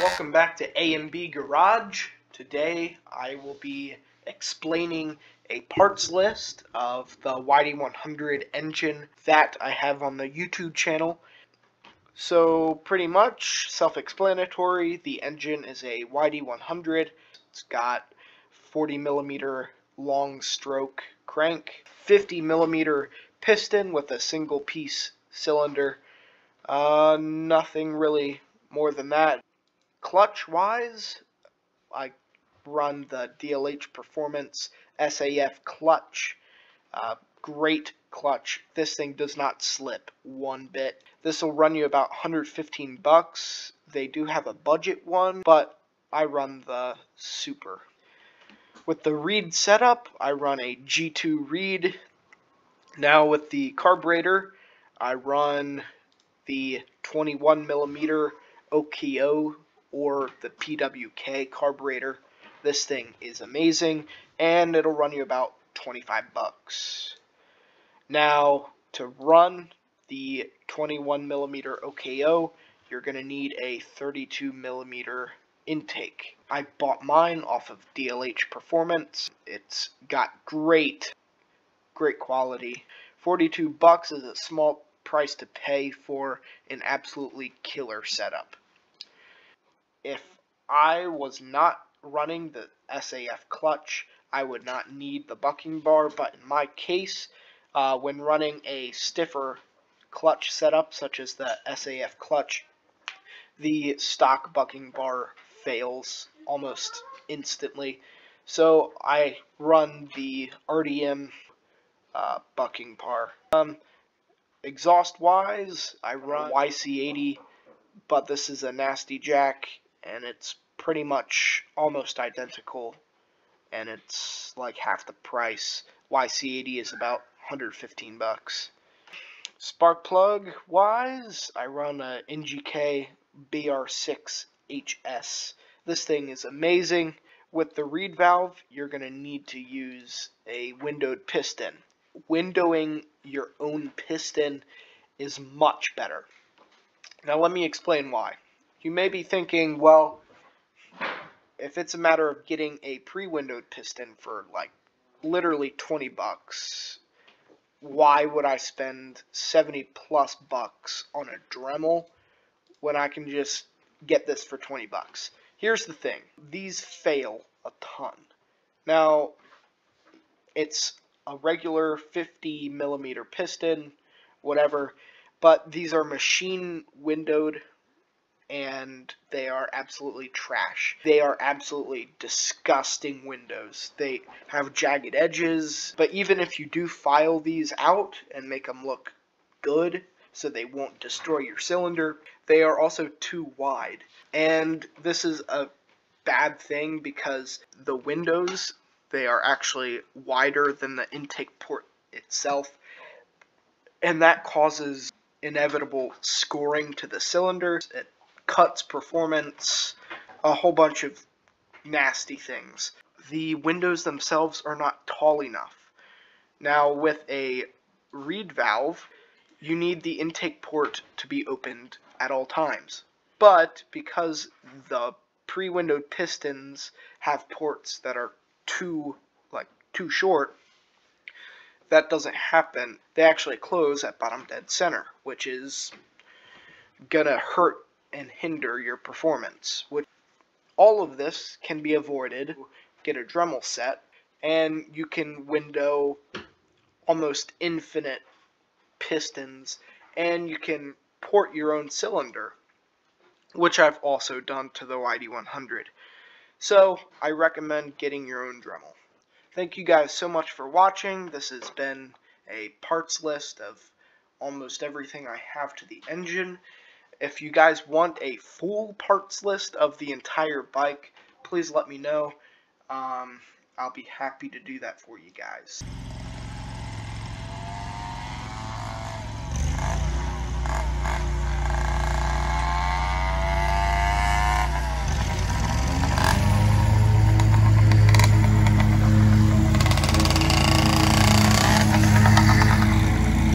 Welcome back to A.M.B Garage. Today I will be explaining a parts list of the YD100 engine that I have on the YouTube channel. So pretty much self-explanatory, the engine is a YD100. It's got 40 millimeter long stroke crank, 50 millimeter piston with a single piece cylinder. Uh, nothing really more than that. Clutch wise, I run the DLH Performance SAF clutch. Uh, great clutch. This thing does not slip one bit. This will run you about 115 bucks. They do have a budget one, but I run the super. With the reed setup, I run a G2 reed. Now with the carburetor, I run the 21 millimeter OKO or the PWK carburetor. This thing is amazing and it'll run you about 25 bucks. Now to run the 21 millimeter OKO, you're going to need a 32 millimeter intake. I bought mine off of DLH Performance. It's got great, great quality. 42 bucks is a small price to pay for an absolutely killer setup. If I was not running the SAF clutch, I would not need the bucking bar, but in my case, uh, when running a stiffer clutch setup, such as the SAF clutch, the stock bucking bar fails almost instantly. So I run the RDM uh, bucking bar. Um, exhaust wise, I run YC80, but this is a nasty jack, and it's pretty much almost identical, and it's like half the price. YC80 is about 115 bucks. Spark plug wise, I run a NGK BR6HS. This thing is amazing. With the reed valve, you're going to need to use a windowed piston. Windowing your own piston is much better. Now let me explain why. You may be thinking, well, if it's a matter of getting a pre-windowed piston for like literally 20 bucks, why would I spend 70 plus bucks on a Dremel when I can just get this for 20 bucks? Here's the thing. These fail a ton. Now, it's a regular 50 millimeter piston, whatever, but these are machine windowed and they are absolutely trash. They are absolutely disgusting windows. They have jagged edges, but even if you do file these out and make them look good so they won't destroy your cylinder, they are also too wide. And this is a bad thing because the windows, they are actually wider than the intake port itself, and that causes inevitable scoring to the cylinder. It cuts performance, a whole bunch of nasty things. The windows themselves are not tall enough. Now, with a reed valve, you need the intake port to be opened at all times. But because the pre-windowed pistons have ports that are too like too short, that doesn't happen. They actually close at bottom dead center, which is gonna hurt and hinder your performance. Which all of this can be avoided. Get a Dremel set, and you can window almost infinite pistons, and you can port your own cylinder, which I've also done to the YD100. So I recommend getting your own Dremel. Thank you guys so much for watching. This has been a parts list of almost everything I have to the engine. If you guys want a full parts list of the entire bike, please let me know. Um, I'll be happy to do that for you guys.